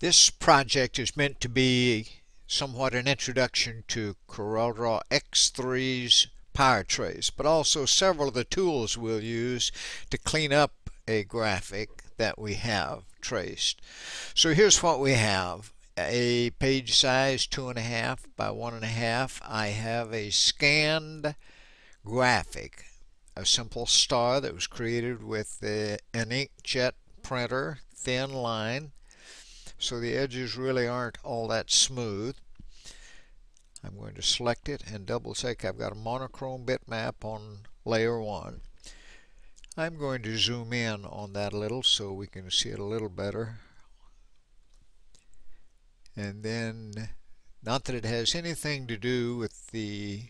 This project is meant to be somewhat an introduction to CorelDRAW X3's power trace, but also several of the tools we'll use to clean up a graphic that we have traced. So here's what we have. A page size two and a half by one and a half. I have a scanned graphic, a simple star that was created with an inkjet printer, thin line so the edges really aren't all that smooth. I'm going to select it and double check I've got a monochrome bitmap on layer 1. I'm going to zoom in on that a little so we can see it a little better. And then, not that it has anything to do with the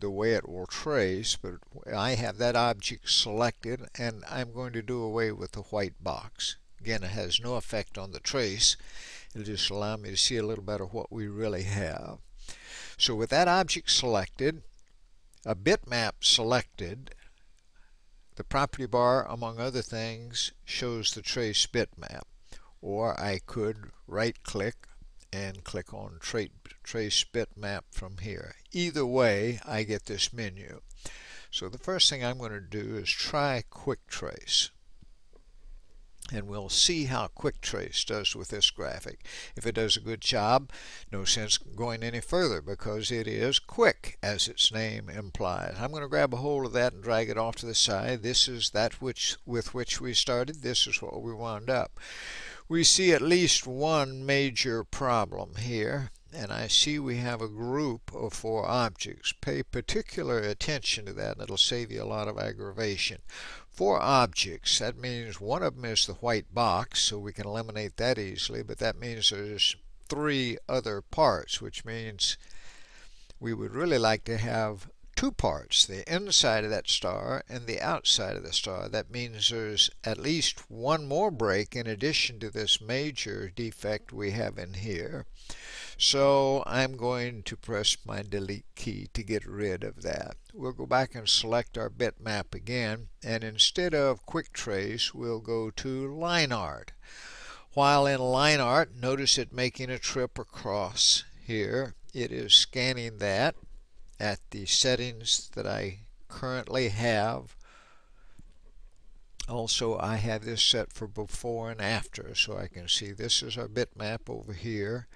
the way it will trace, but I have that object selected and I'm going to do away with the white box. Again, it has no effect on the trace. It'll just allow me to see a little better what we really have. So with that object selected, a bitmap selected, the property bar, among other things, shows the trace bitmap. Or I could right-click and click on Trace Bitmap from here. Either way, I get this menu. So the first thing I'm going to do is try Quick Trace and we'll see how Quick Trace does with this graphic. If it does a good job, no sense going any further because it is quick, as its name implies. I'm going to grab a hold of that and drag it off to the side. This is that which with which we started. This is what we wound up. We see at least one major problem here and I see we have a group of four objects. Pay particular attention to that and it'll save you a lot of aggravation. Four objects, that means one of them is the white box, so we can eliminate that easily, but that means there's three other parts, which means we would really like to have two parts, the inside of that star and the outside of the star. That means there's at least one more break in addition to this major defect we have in here. So I'm going to press my delete key to get rid of that. We'll go back and select our bitmap again and instead of quick trace we'll go to line art. While in line art notice it making a trip across here. It is scanning that at the settings that I currently have. Also, I have this set for before and after, so I can see this is our bitmap over here,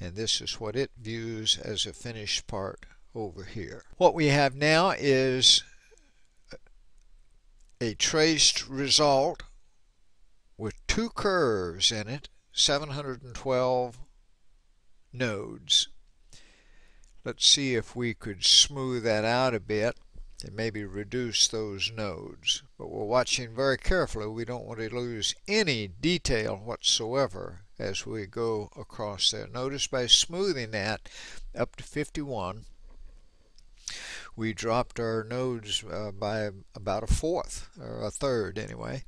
and this is what it views as a finished part over here. What we have now is a traced result with two curves in it, 712 nodes. Let's see if we could smooth that out a bit and maybe reduce those nodes. But we're watching very carefully. We don't want to lose any detail whatsoever as we go across there. Notice by smoothing that up to 51, we dropped our nodes uh, by about a fourth, or a third anyway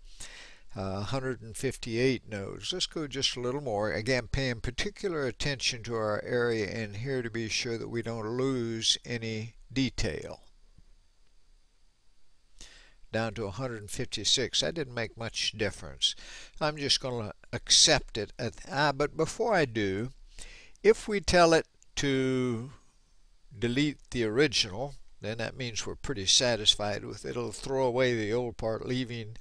uh, 158 nodes. Let's go just a little more. Again, paying particular attention to our area in here to be sure that we don't lose any detail. Down to 156. That didn't make much difference. I'm just going to accept it. At, ah, but before I do, if we tell it to delete the original, then that means we're pretty satisfied with it. It'll throw away the old part, leaving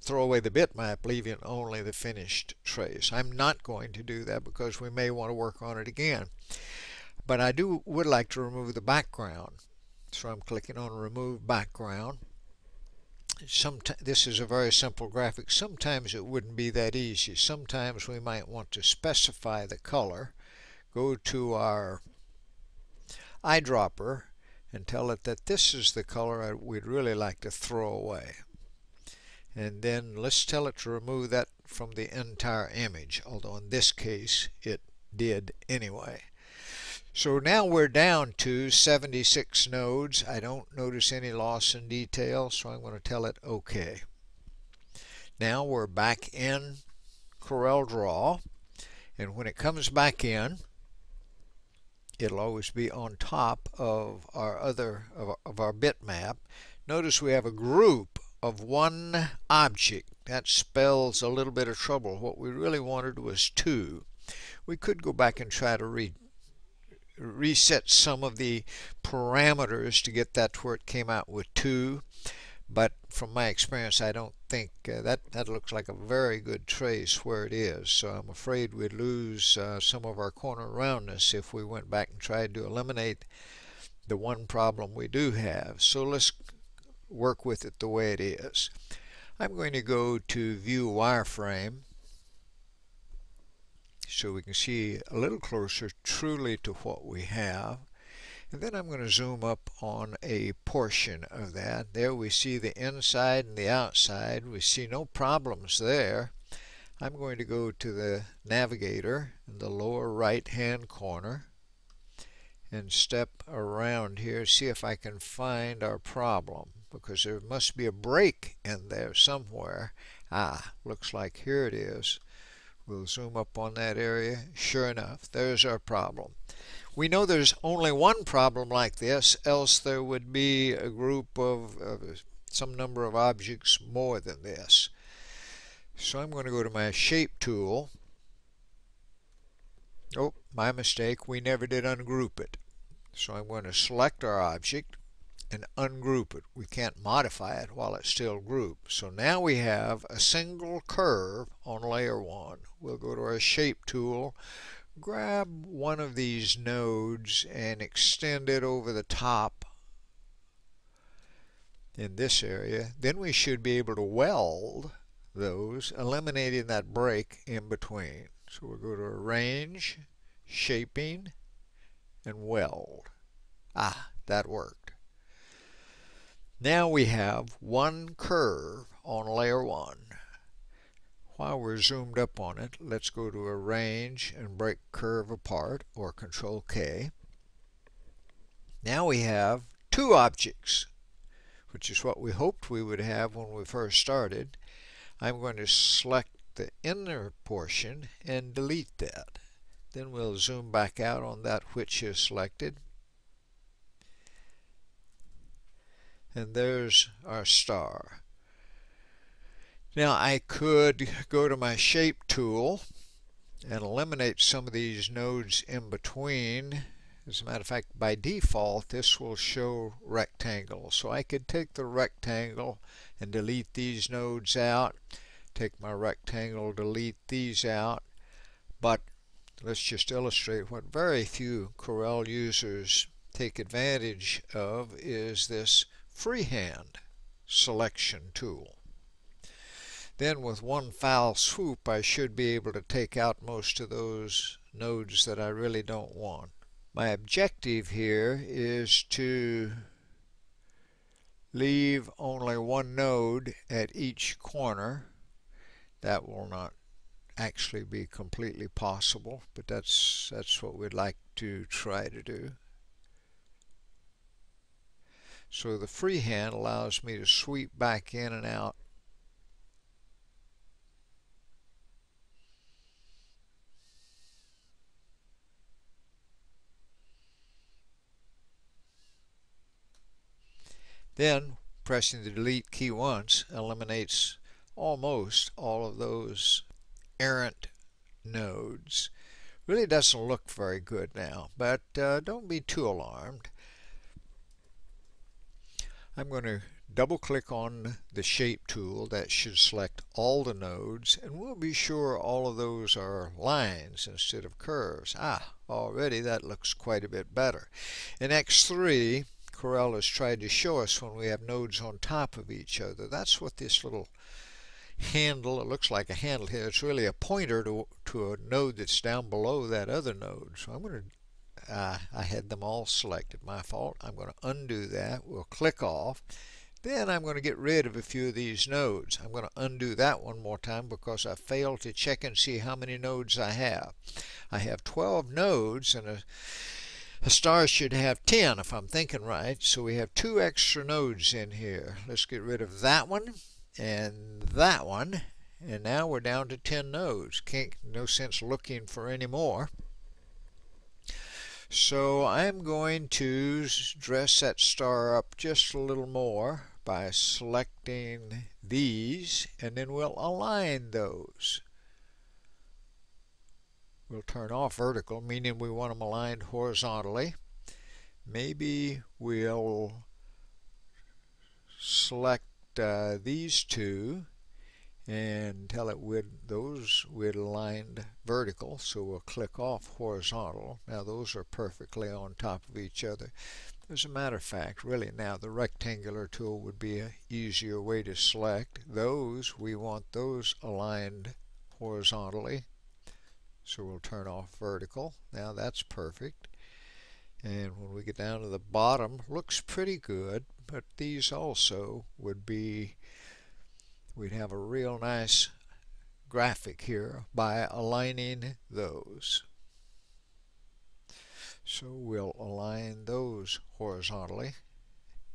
throw away the bitmap, leaving only the finished trace. I'm not going to do that because we may want to work on it again. But I do would like to remove the background. So I'm clicking on remove background. Sometimes, this is a very simple graphic. Sometimes it wouldn't be that easy. Sometimes we might want to specify the color. Go to our eyedropper and tell it that this is the color we'd really like to throw away and then let's tell it to remove that from the entire image although in this case it did anyway so now we're down to 76 nodes I don't notice any loss in detail so I'm going to tell it OK now we're back in CorelDRAW and when it comes back in it'll always be on top of our other of our, bitmap notice we have a group of one object That spells a little bit of trouble. What we really wanted was 2. We could go back and try to re reset some of the parameters to get that to where it came out with 2 but from my experience I don't think uh, that that looks like a very good trace where it is. So I'm afraid we'd lose uh, some of our corner roundness if we went back and tried to eliminate the one problem we do have. So let's work with it the way it is. I'm going to go to view wireframe so we can see a little closer truly to what we have and then I'm going to zoom up on a portion of that. There we see the inside and the outside. We see no problems there. I'm going to go to the navigator in the lower right hand corner and step around here see if I can find our problem because there must be a break in there somewhere. Ah, looks like here it is. We'll zoom up on that area. Sure enough, there's our problem. We know there's only one problem like this, else there would be a group of, of some number of objects more than this. So I'm going to go to my shape tool. Oh, my mistake, we never did ungroup it. So I'm going to select our object and ungroup it. We can't modify it while it's still grouped. So now we have a single curve on layer 1. We'll go to our shape tool, grab one of these nodes and extend it over the top in this area then we should be able to weld those eliminating that break in between so we'll go to arrange shaping and weld ah that worked now we have one curve on layer 1 while we're zoomed up on it, let's go to Arrange and Break Curve Apart, or Control K. Now we have two objects, which is what we hoped we would have when we first started. I'm going to select the inner portion and delete that. Then we'll zoom back out on that which is selected. And there's our star. Now I could go to my shape tool and eliminate some of these nodes in between. As a matter of fact, by default, this will show rectangles. So I could take the rectangle and delete these nodes out. Take my rectangle, delete these out. But let's just illustrate what very few Corel users take advantage of is this freehand selection tool. Then with one foul swoop I should be able to take out most of those nodes that I really don't want. My objective here is to leave only one node at each corner. That will not actually be completely possible, but that's that's what we'd like to try to do. So the freehand allows me to sweep back in and out Then pressing the delete key once eliminates almost all of those errant nodes. Really doesn't look very good now, but uh, don't be too alarmed. I'm going to double click on the shape tool that should select all the nodes and we'll be sure all of those are lines instead of curves. Ah, already that looks quite a bit better. In X3 Corel has tried to show us when we have nodes on top of each other. That's what this little handle, it looks like a handle here, it's really a pointer to, to a node that's down below that other node. So I'm going to, uh, I had them all selected, my fault. I'm going to undo that. We'll click off. Then I'm going to get rid of a few of these nodes. I'm going to undo that one more time because I failed to check and see how many nodes I have. I have 12 nodes and a a star should have 10 if I'm thinking right. So we have two extra nodes in here. Let's get rid of that one and that one. And now we're down to 10 nodes. Can't, no sense looking for any more. So I'm going to dress that star up just a little more by selecting these and then we'll align those. We'll turn off vertical, meaning we want them aligned horizontally. Maybe we'll select uh, these two and tell it with those with aligned vertical so we'll click off horizontal. Now those are perfectly on top of each other. As a matter of fact really now the rectangular tool would be an easier way to select those. We want those aligned horizontally. So we'll turn off vertical. Now that's perfect. And when we get down to the bottom looks pretty good but these also would be we'd have a real nice graphic here by aligning those. So we'll align those horizontally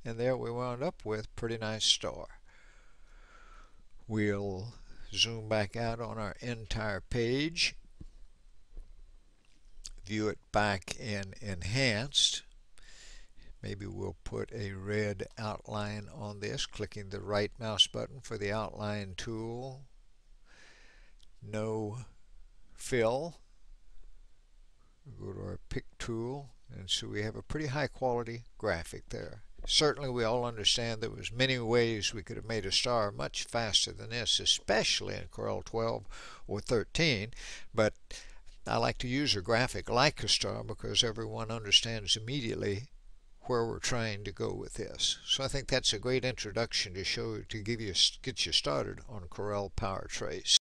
and there we wound up with pretty nice star. We'll zoom back out on our entire page, view it back in enhanced Maybe we'll put a red outline on this, clicking the right mouse button for the outline tool. No fill. Go to our pick tool, and so we have a pretty high quality graphic there. Certainly we all understand there was many ways we could have made a star much faster than this, especially in Corel 12 or 13, but I like to use a graphic like a star because everyone understands immediately where we're trying to go with this. So I think that's a great introduction to show to give you get you started on Corel Power Trace.